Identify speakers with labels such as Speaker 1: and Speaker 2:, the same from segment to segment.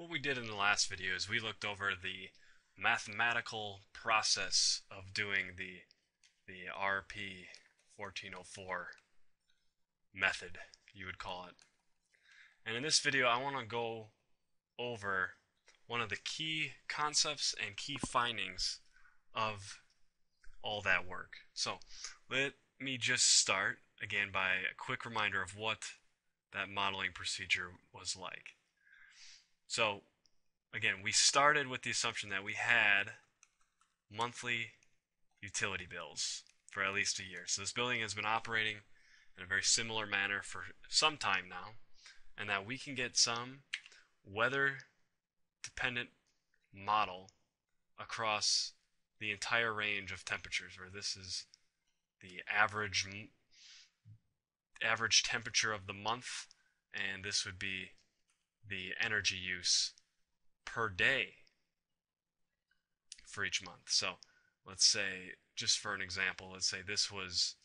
Speaker 1: what we did in the last video is we looked over the mathematical process of doing the the RP 1404 method, you would call it. And in this video, I want to go over one of the key concepts and key findings of all that work. So let me just start again by a quick reminder of what that modeling procedure was like. So again, we started with the assumption that we had monthly utility bills for at least a year. So this building has been operating in a very similar manner for some time now, and that we can get some weather dependent model across the entire range of temperatures where this is the average average temperature of the month and this would be the energy use per day for each month. So let's say, just for an example, let's say this was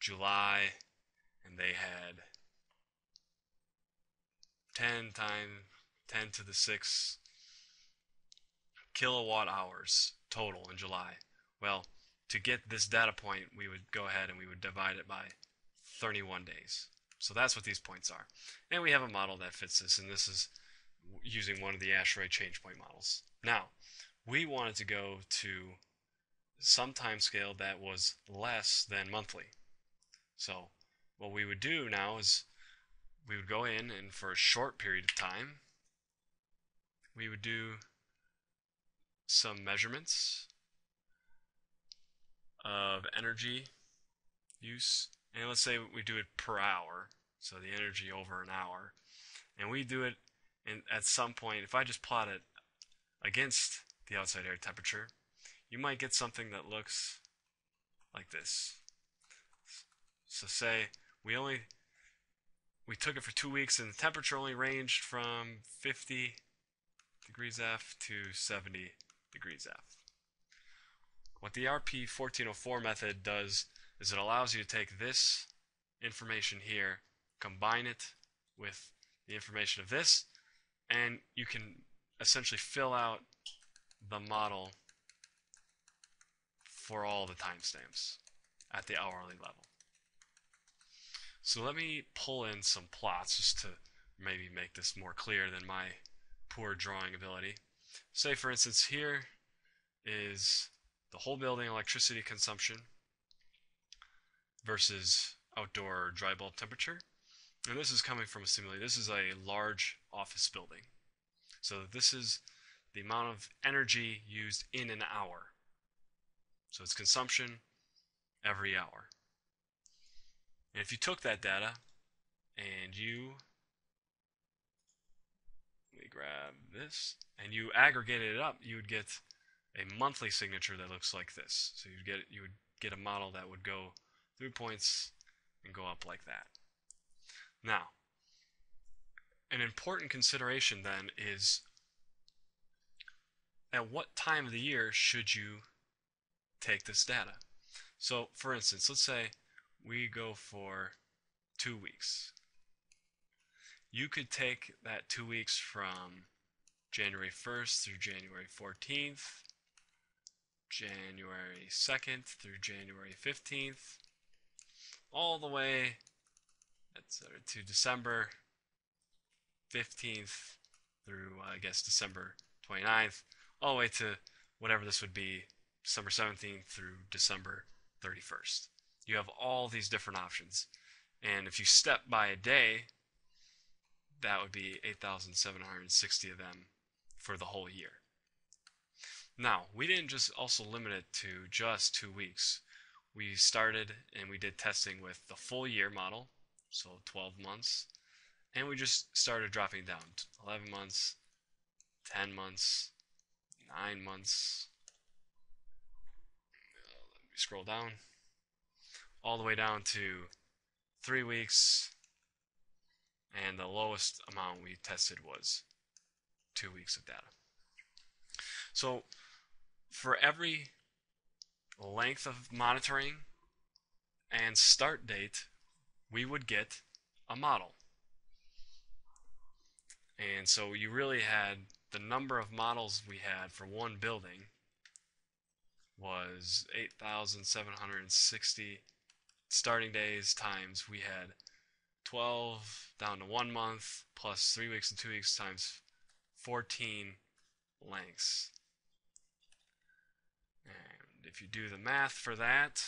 Speaker 1: July and they had 10 times 10 to the 6 kilowatt hours total in July. Well, to get this data point, we would go ahead and we would divide it by 31 days. So that's what these points are. And we have a model that fits this, and this is using one of the ASHRAE change point models. Now, we wanted to go to some time scale that was less than monthly. So what we would do now is we would go in and for a short period of time, we would do some measurements of energy use. And let's say we do it per hour, so the energy over an hour. And we do it and at some point, if I just plot it against the outside air temperature, you might get something that looks like this. So say we only we took it for two weeks and the temperature only ranged from 50 degrees F to 70 degrees F. What the RP 1404 method does is it allows you to take this information here, combine it with the information of this, and you can essentially fill out the model for all the timestamps at the hourly level. So let me pull in some plots just to maybe make this more clear than my poor drawing ability. Say for instance here is the whole building electricity consumption versus outdoor dry bulb temperature. And this is coming from a simulator. This is a large office building. So this is the amount of energy used in an hour. So it's consumption every hour. And if you took that data and you let me grab this and you aggregated it up, you would get a monthly signature that looks like this. So you'd get you would get a model that would go through points and go up like that. Now, an important consideration then is at what time of the year should you take this data? So, for instance, let's say we go for two weeks. You could take that two weeks from January 1st through January 14th, January 2nd through January 15th, all the way to December 15th through, uh, I guess, December 29th, all the way to whatever this would be, December 17th through December 31st. You have all these different options. And if you step by a day, that would be 8,760 of them for the whole year. Now, we didn't just also limit it to just two weeks. We started and we did testing with the full year model, so 12 months, and we just started dropping down 11 months 10 months 9 months. Let me scroll down. All the way down to 3 weeks. And the lowest amount we tested was 2 weeks of data. So for every length of monitoring and start date we would get a model and so you really had the number of models we had for one building was 8,760 starting days times we had 12 down to one month plus three weeks and two weeks times 14 lengths. If you do the math for that,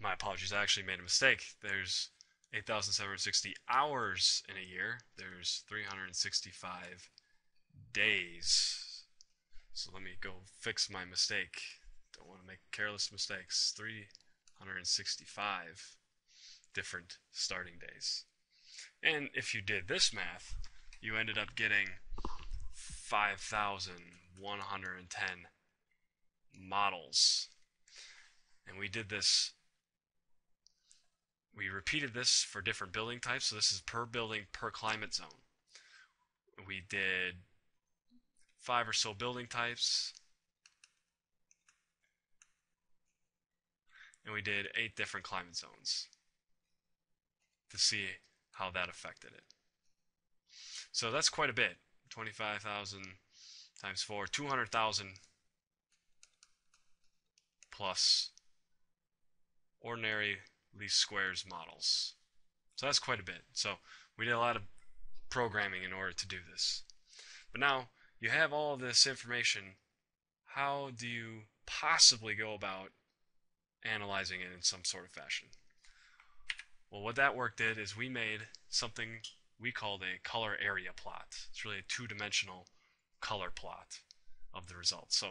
Speaker 1: my apologies, I actually made a mistake. There's 8,760 hours in a year. There's 365 days. So let me go fix my mistake. Don't want to make careless mistakes. 365 different starting days. And if you did this math, you ended up getting 5,110 models. And we did this, we repeated this for different building types. So this is per building per climate zone. We did five or so building types. And we did eight different climate zones to see how that affected it. So that's quite a bit. 25,000 times 4, 200,000 plus ordinary least squares models. So that's quite a bit. So we did a lot of programming in order to do this. But now you have all this information. How do you possibly go about analyzing it in some sort of fashion? Well, what that work did is we made something we called a color area plot. It's really a two-dimensional color plot of the results. So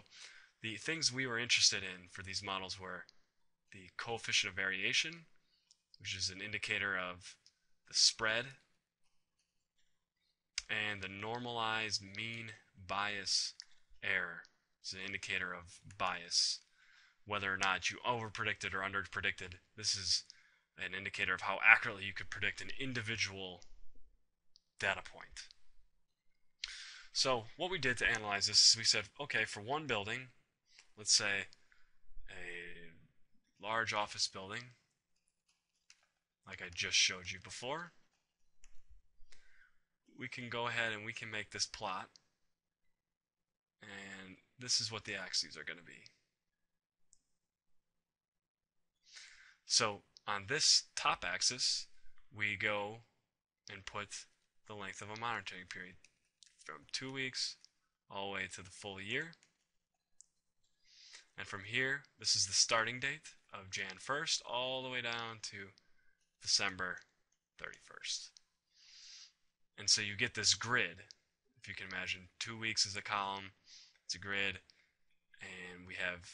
Speaker 1: the things we were interested in for these models were the coefficient of variation, which is an indicator of the spread, and the normalized mean bias error is an indicator of bias. Whether or not you over-predicted or under-predicted, this is an indicator of how accurately you could predict an individual data point. So what we did to analyze this is we said, okay, for one building, let's say a large office building, like I just showed you before, we can go ahead and we can make this plot. And this is what the axes are going to be. So on this top axis, we go and put the length of a monitoring period from two weeks all the way to the full year. And from here, this is the starting date of Jan 1st all the way down to December 31st. And so you get this grid. If you can imagine, two weeks is a column, it's a grid, and we have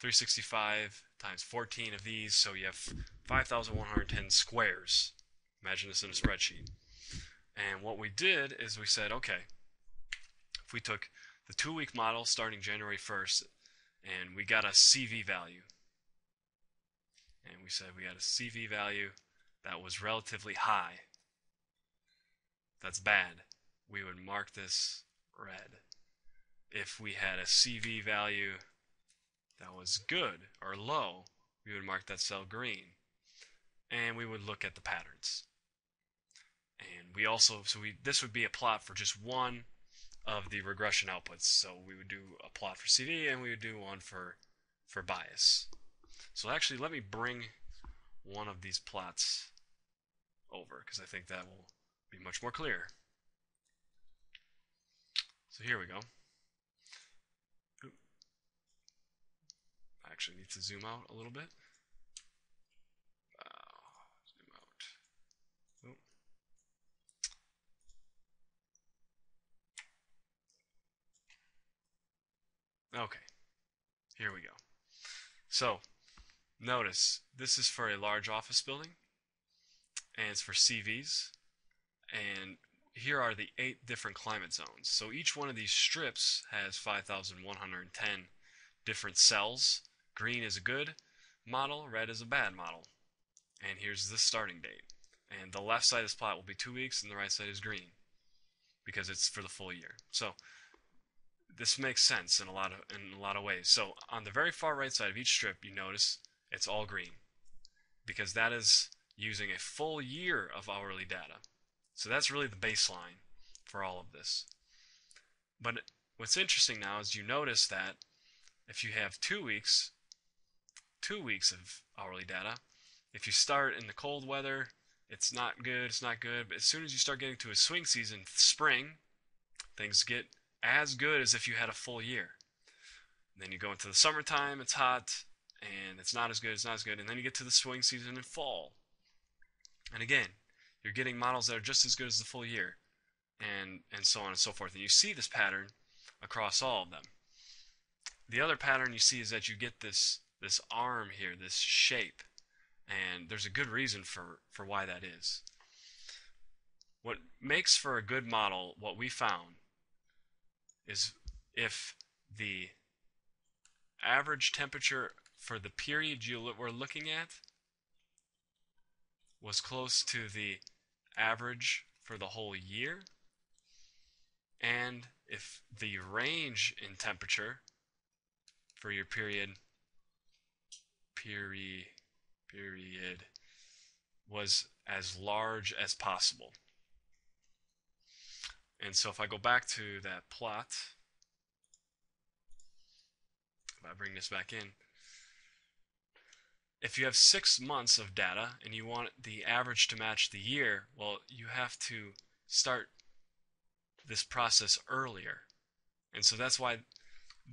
Speaker 1: 365 times 14 of these, so you have 5,110 squares. Imagine this in a spreadsheet. And what we did is we said, okay, if we took the two-week model starting January 1st, and we got a CV value, and we said we had a CV value that was relatively high, that's bad, we would mark this red. If we had a CV value that was good or low, we would mark that cell green. And we would look at the patterns. And we also, so we this would be a plot for just one of the regression outputs. So we would do a plot for CV and we would do one for, for bias. So actually, let me bring one of these plots over because I think that will be much more clear. So here we go. I actually need to zoom out a little bit. Uh, zoom out. Oh. Okay, here we go. So, notice this is for a large office building, and it's for CVs, and here are the eight different climate zones. So each one of these strips has 5,110 different cells Green is a good model, red is a bad model. And here's the starting date. And the left side of this plot will be two weeks and the right side is green because it's for the full year. So this makes sense in a lot of in a lot of ways. So on the very far right side of each strip, you notice it's all green because that is using a full year of hourly data. So that's really the baseline for all of this. But what's interesting now is you notice that if you have two weeks, two weeks of hourly data, if you start in the cold weather, it's not good, it's not good, but as soon as you start getting to a swing season, spring, things get as good as if you had a full year. then you go into the summertime, it's hot, and it's not as good, it's not as good, and then you get to the swing season in fall. And again, you're getting models that are just as good as the full year, and, and so on and so forth. And you see this pattern across all of them. The other pattern you see is that you get this, this arm here, this shape, and there's a good reason for, for why that is. What makes for a good model, what we found, is if the average temperature for the period you were looking at was close to the average for the whole year and if the range in temperature for your period peri, period was as large as possible. And so if I go back to that plot, if I bring this back in, if you have six months of data and you want the average to match the year, well, you have to start this process earlier. And so that's why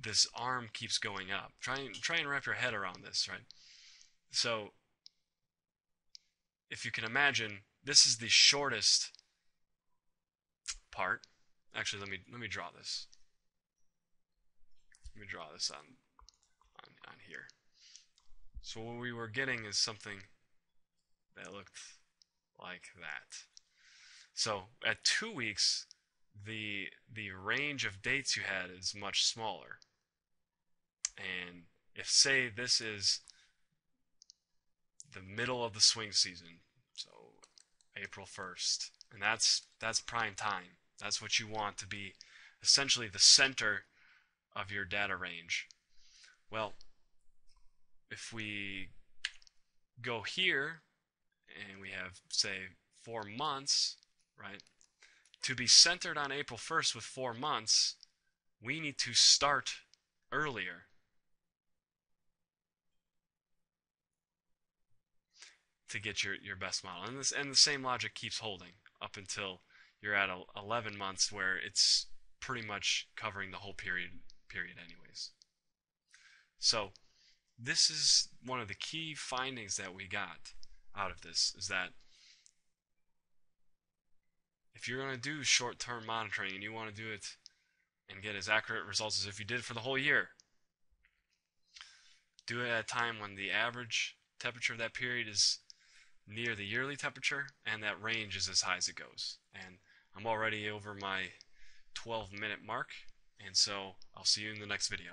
Speaker 1: this arm keeps going up. Try and, try and wrap your head around this, right? So if you can imagine, this is the shortest part. Actually, let me let me draw this. Let me draw this on on, on here. So what we were getting is something that looked like that. So at two weeks, the the range of dates you had is much smaller. And if say this is the middle of the swing season, so April 1st, and that's that's prime time. That's what you want to be essentially the center of your data range. Well, if we go here and we have say 4 months, right? To be centered on April 1st with 4 months, we need to start earlier. to get your, your best model. And this and the same logic keeps holding up until you're at 11 months where it's pretty much covering the whole period period anyways. So this is one of the key findings that we got out of this is that if you're going to do short-term monitoring and you want to do it and get as accurate results as if you did for the whole year, do it at a time when the average temperature of that period is near the yearly temperature and that range is as high as it goes. And I'm already over my 12 minute mark and so I'll see you in the next video.